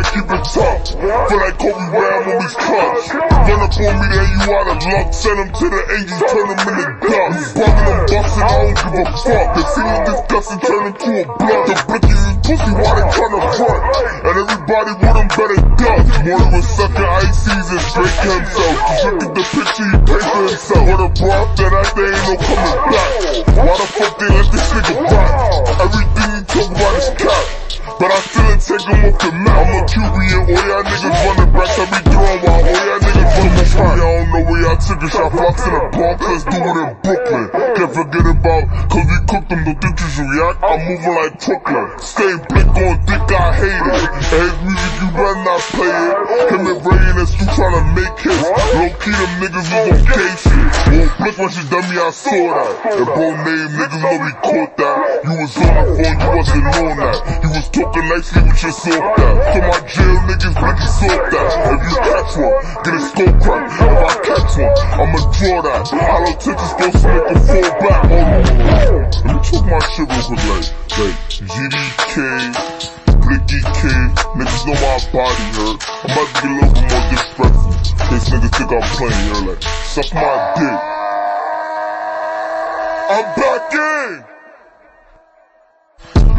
Feel like Kobe Ram on his clutch. Run up on me, then you out of luck. Send them to the angels, turn them into dust. Bugging them, busting, I don't give a fuck. They see me disgusting, turn into a blood. The blicky is pussy, why they tryna front? And everybody with them better duck. More was sucking ICs and straight himself. Just look at the picture he paid for himself. What a broth, that I there ain't no coming back. Why the fuck they let this nigga back? Everything he talk about. But I still ain't take him off the map. I'm a and all y'all niggas running back. I be throwing while all y'all niggas running front. Y'all don't know where y'all took it. Shot flocks in the park, let's do it in Brooklyn. Can't forget about, cause we cooked them, don't think you should react. I'm moving like Brooklyn. Stay blick on dick, I hate it. His music, you better not play it. Him and Ray and us, you tryna make hits. Low key, them niggas was on gay shit. Well, blick when she done me, I saw that. And bro name niggas know we caught that. You was on the phone, you wasn't on that. You was talking nicely with your soft that. So my jail niggas, blicky soft that. If you catch one, get a skull crack. If I catch one, I'ma draw that. Hollow tips is supposed to make a fall back. Oh, let me talk my shit real quick, like, like GDK, Blicky K, niggas know my body hurt. I'm about to get a little bit more disrespectful. This niggas think I'm playing here, like, suck my dick. I'm back in!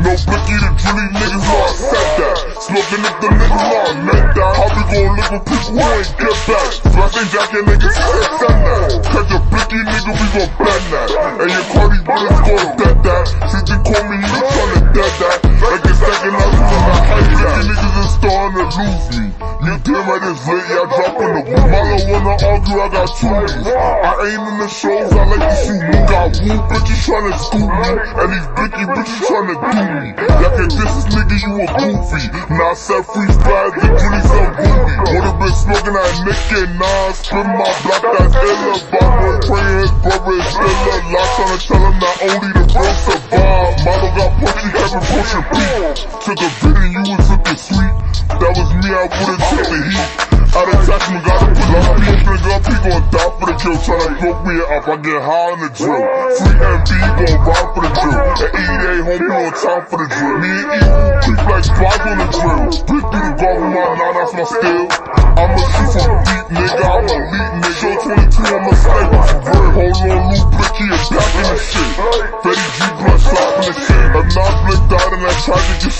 No blicky to Drilly niggas know I said that. Smoking if the niggas know I meant that. How we gon' live with people who ain't get back? Flashing jacket niggas said that. Catch a blicky nigga, we gon' bend that. And your Cardi to me. You damn right it's late, y'all dropping the boom. I don't wanna argue, I got two knees. I ain't in the shows, I like to shoot me. Got woo bitches tryna scoop me. And these blicky bitches tryna do me. Y'all can diss this nigga, you a goofy. Now I said freestyle, the Julie some booty. Would've been smoking that and nah, spin my block, that's illa. Bible praying his brother is still alive. Tryna tell him not only the real survive. Model got punchy, heaven pushing Pete. Took a bit you was looking sweet. That me, I would've took the heat. Out of attachment, gotta put love me up, nigga. Up, he gon' die for the kill. Tryna smoke me up, I get high on the drill. Free MB, gon' ride for the drill. And E-Day, homie, on time for the drill. Me and E will creep like spies on the drill. Split through the guard with my nine, that's my skill. I'ma shoot from deep, nigga. I'm a elite, nigga. Show 22, I'm a sniper for real. Hold on, Luke Blicky is back in the shit. Fetty G blood slapping the shit. If not blicked out and I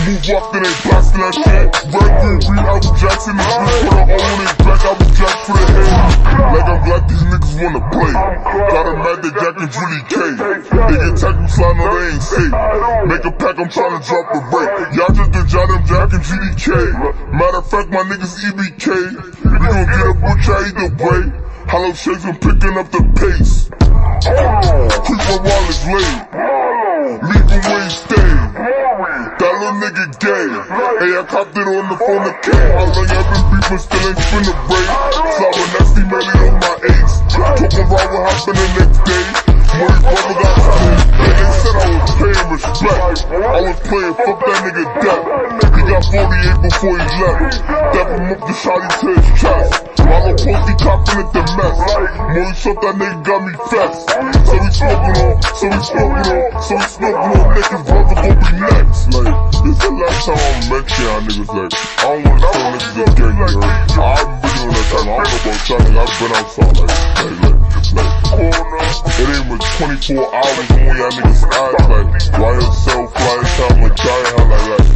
Move off, then they blasting that shit. Red Bull, beat out with Jackson. This bitch put her on his back. I was Jack for the head. Like I'm glad these niggas wanna play. Got a mad that Jack and Julie K. They get tackle slide, no they ain't safe. Make a pack, I'm tryna drop a break. Y'all just jot them Jack and GDK. Matter of fact, my niggas EBK. We gon' get a butcher either way. Hollow shakes and picking up the pace. Creep my wallet's late. Leave he stay. Little nigga gay. Hey, I copped it on the phone to K. I know y'all been beefing, still ain't finna break. Flower nasty, melly on my ace. Took a ride, what happened the next day? Money brother got shot. Hey, they said I was paying respect. I was playing, fuck that nigga death. He got 48 before he left. Dap him up the shot, to his chest. Mama posty copping at the mess. Money shot that nigga got me fast. So we smoking on, so we smoking on, so we smoking on. Niggas brother gon' be next. Like, this the last time I'm mentioning y'all niggas. Like, I don't wanna tell niggas again, you heard? I've been doing that time. I don't know about y'all. I've been outside, like, like, like, like, it ain't but 24 hours when y'all niggas act like, why yourself fly time like, die, like, like, like,